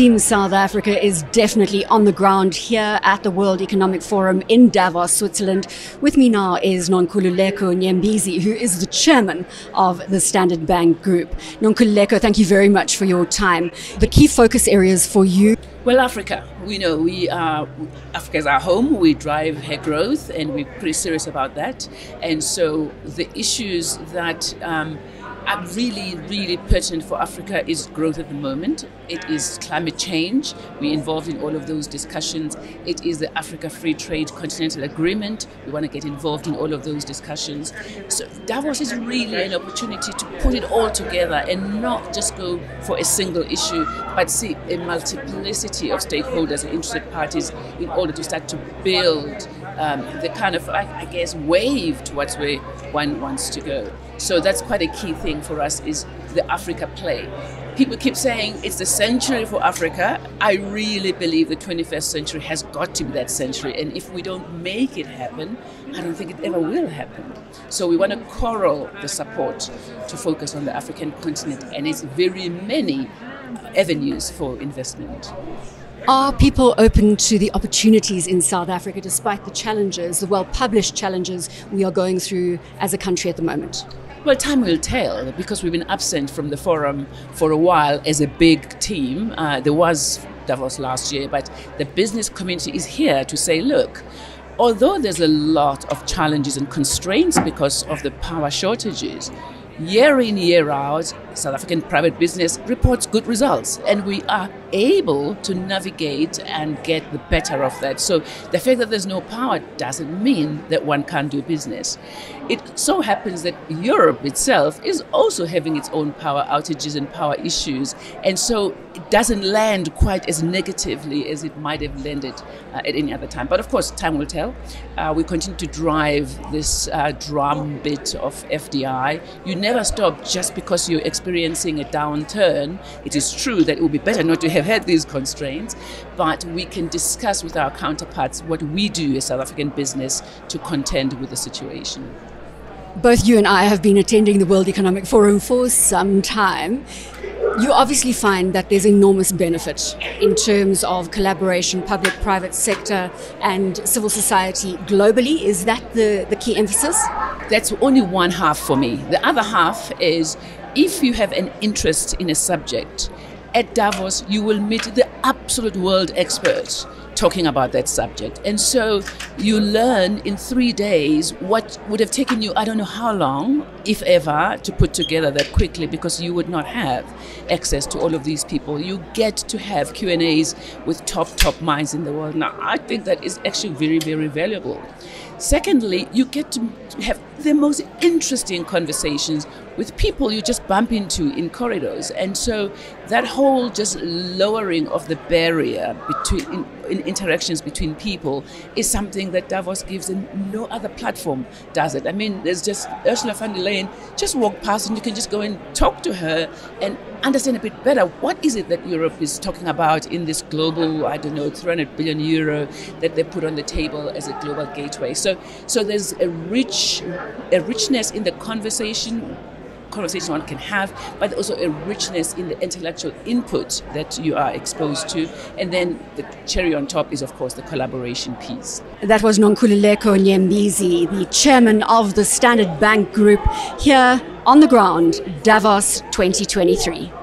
Team South Africa is definitely on the ground here at the World Economic Forum in Davos, Switzerland. With me now is Nonkululeko Nyembezi, who is the chairman of the Standard Bank Group. Nonkululeko, thank you very much for your time. The key focus areas for you well, Africa, we know we are Africa is our home. We drive her growth, and we're pretty serious about that. And so, the issues that um, are really, really pertinent for Africa is growth at the moment. It is climate change. We're involved in all of those discussions. It is the Africa Free Trade Continental Agreement. We want to get involved in all of those discussions. So Davos is really an opportunity to put it all together and not just go for a single issue, but see a multiplicity of stakeholders and interested parties in order to start to build um, the kind of, I, guess, wave towards where one wants to go. So that's quite a key thing for us is the Africa play. People keep saying it's the century for Africa. I really believe the 21st century has got to be that century. And if we don't make it happen, I don't think it ever will happen. So we want to corral the support to focus on the African continent and its very many avenues for investment. Are people open to the opportunities in South Africa despite the challenges, the well published challenges we are going through as a country at the moment? Well, time will tell because we've been absent from the forum for a while as a big team. Uh, there was Davos last year, but the business community is here to say, look, although there's a lot of challenges and constraints because of the power shortages, year in, year out, South African private business reports good results, and we are able to navigate and get the better of that. So the fact that there's no power doesn't mean that one can't do business. It so happens that Europe itself is also having its own power outages and power issues, and so doesn't land quite as negatively as it might have landed uh, at any other time. But of course, time will tell. Uh, we continue to drive this uh, drum bit of FDI. You never stop just because you're experiencing a downturn. It is true that it would be better not to have had these constraints, but we can discuss with our counterparts what we do as South African business to contend with the situation. Both you and I have been attending the World Economic Forum for some time. You obviously find that there's enormous benefit in terms of collaboration, public private sector, and civil society globally. Is that the, the key emphasis? That's only one half for me. The other half is if you have an interest in a subject, at Davos, you will meet the absolute world experts talking about that subject. And so you learn in three days what would have taken you, I don't know how long, if ever, to put together that quickly because you would not have access to all of these people. You get to have Q&As with top, top minds in the world. Now, I think that is actually very, very valuable. Secondly, you get to have the most interesting conversations with people you just bump into in corridors. And so that whole just lowering of the barrier between in, in interactions between people is something that Davos gives and no other platform does it. I mean, there's just Ursula von der Leyen just walk past and you can just go and talk to her and understand a bit better what is it that Europe is talking about in this global, I don't know, 300 billion euro that they put on the table as a global gateway. So, so there's a rich, a richness in the conversation conversation one can have, but also a richness in the intellectual input that you are exposed to. And then the cherry on top is, of course, the collaboration piece. That was Nonkululeko Nyembezi, the chairman of the Standard Bank Group, here on the ground, Davos 2023.